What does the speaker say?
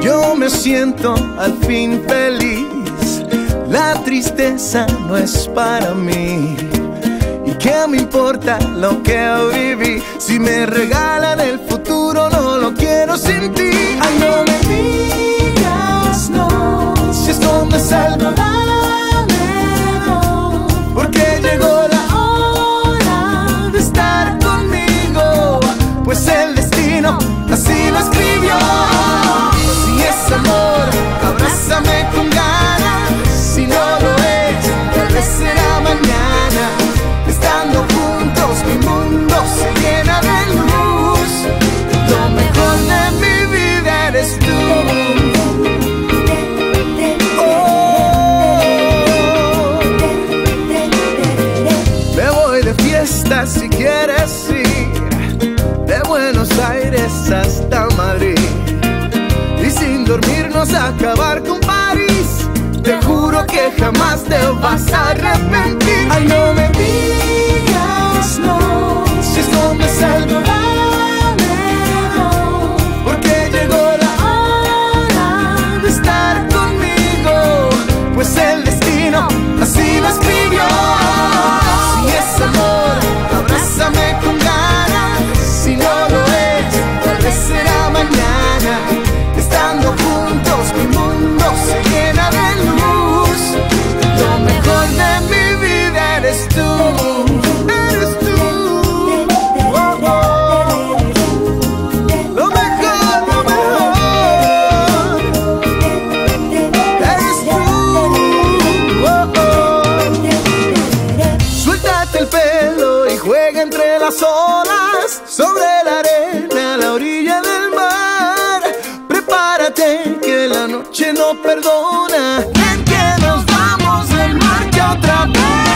Yo me siento al fin feliz. La tristeza no es para mí. ¿Y qué me importa lo que viví? Si me regalan el futuro, no lo quiero sin ti. Hasta Madrid. Y sin dormirnos acabar con París. Te juro que jamás te vas a arrepentir. Ay, no me las olas sobre la arena a la orilla del mar. Prepárate que la noche no perdona. Ven que nos vamos del mar que otra vez.